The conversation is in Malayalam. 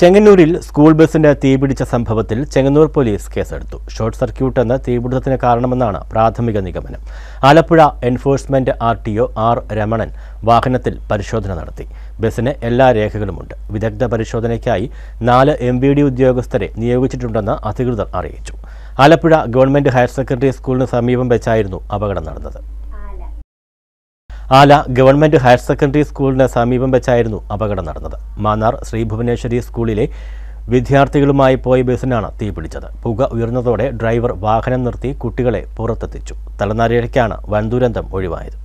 ചെങ്ങന്നൂരിൽ സ്കൂൾ ബസിന്റെ തീപിടിച്ച സംഭവത്തിൽ ചെങ്ങന്നൂർ പോലീസ് കേസെടുത്തു. ഷോർട്ട് സർക്യൂട്ട് എന്ന തീപിടുത്തത്തിന് കാരണമെന്നാണ് പ്രാഥമിക നിഗമനം. Alappuzha enforcement R T O R Ramanan വാഹനത്തിൽ പരിശോധന നടത്തി. ബസിന് എല്ലാ രേഖകളുമുണ്ട്. വിദഗ്ധ പരിശോധനയ്ക്കായി നാല് എം ബി ഡി ഉദ്യോഗസ്ഥരെ നിയോഗിച്ചിട്ടുണ്ടെന്ന് അധികൃതർ അറിയിച്ചു. ആലപ്പുഴ ഗവൺമെന്റ് ഹയർ സെക്കൻഡറി സ്കൂളിന് സമീപം വെച്ചായിരുന്നു അപകടം നടന്നത്. ആല ഗവൺമെന്റ് ഹയർ സെക്കൻഡറി സ്കൂളിന് സമീപം വെച്ചായിരുന്നു അപകടം നടന്നത്. മാന്നാർ ശ്രീ ഭുവനേശ്വരി സ്കൂളിലെ വിദ്യാർത്ഥികളുമായി പോയ ബസ്സിനാണ് തീപിടിച്ചത് പുക ഉയർന്നതോടെ ഡ്രൈവർ വാഹനം നിർത്തി കുട്ടികളെ പുറത്തെത്തിച്ചു. തലനാരിഴയ്ക്കാണ് വൻ ദുരന്തം ഒഴിവായത്.